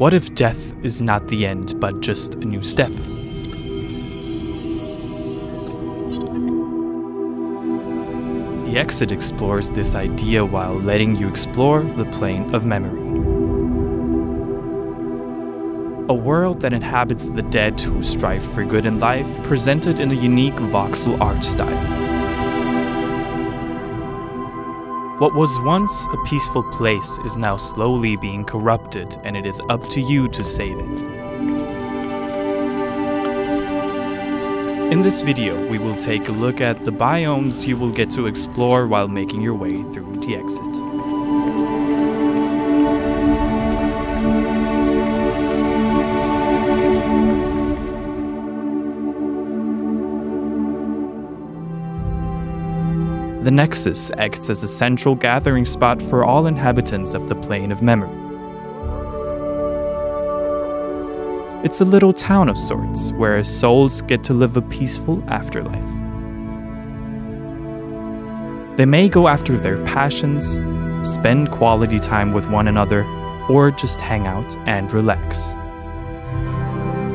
What if death is not the end, but just a new step? DE-EXIT explores this idea while letting you explore the plane of memory. A world that inhabits the dead who strive for good in life, presented in a unique voxel art style. What was once a peaceful place is now slowly being corrupted, and it is up to you to save it. In this video, we will take a look at the biomes you will get to explore while making your way through DE-EXIT. The Nexus acts as a central gathering spot for all inhabitants of the plane of memory. It's a little town of sorts, where souls get to live a peaceful afterlife. They may go after their passions, spend quality time with one another, or just hang out and relax.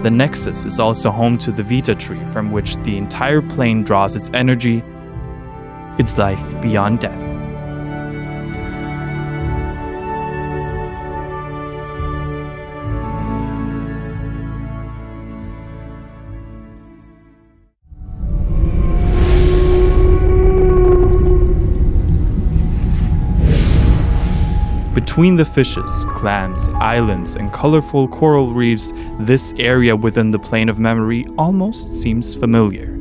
The Nexus is also home to the Vita tree from which the entire plane draws its energy, its life beyond death. Between the fishes, clams, islands, and colorful coral reefs, this area within the plane of memory almost seems familiar.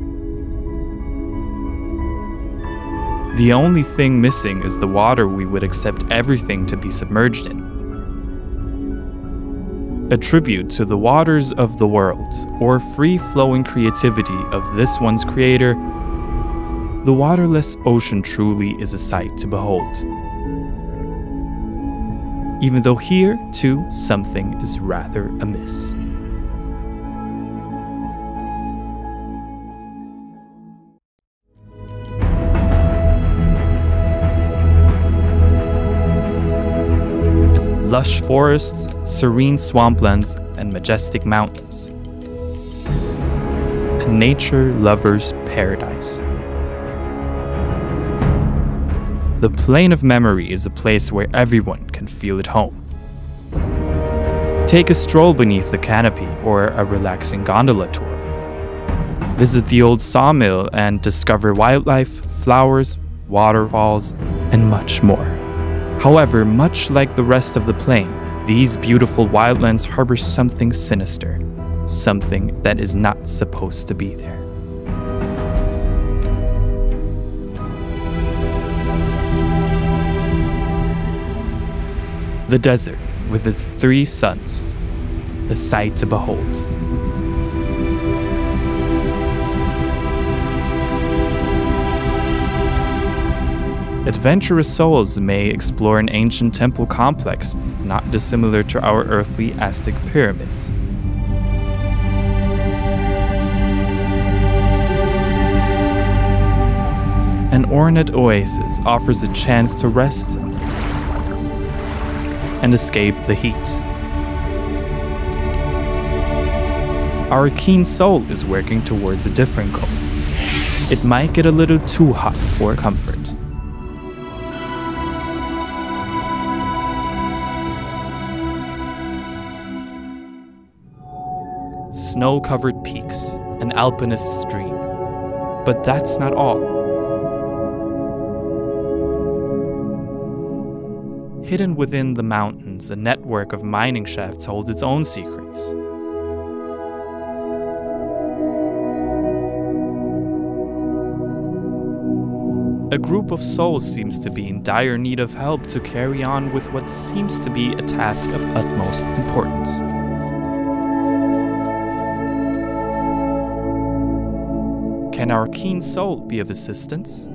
The only thing missing is the water we would accept everything to be submerged in. A tribute to the waters of the world, or free flowing creativity of this one's creator, the waterless ocean truly is a sight to behold even though here, too, something is rather amiss. Lush forests, serene swamplands, and majestic mountains. A nature lover's paradise. The plane of memory is a place where everyone can feel at home. Take a stroll beneath the canopy or a relaxing gondola tour. Visit the old sawmill and discover wildlife, flowers, waterfalls, and much more. However, much like the rest of the plane, these beautiful wildlands harbor something sinister, something that is not supposed to be there. The desert, with its three suns, a sight to behold. Adventurous souls may explore an ancient temple complex not dissimilar to our earthly Aztec pyramids. An ornate oasis offers a chance to rest and escape the heat. Our keen soul is working towards a different goal. It might get a little too hot for comfort. Snow covered peaks, an alpinist stream. But that's not all. Hidden within the mountains, a network of mining shafts holds its own secrets. A group of souls seems to be in dire need of help to carry on with what seems to be a task of utmost importance. Can our keen soul be of assistance?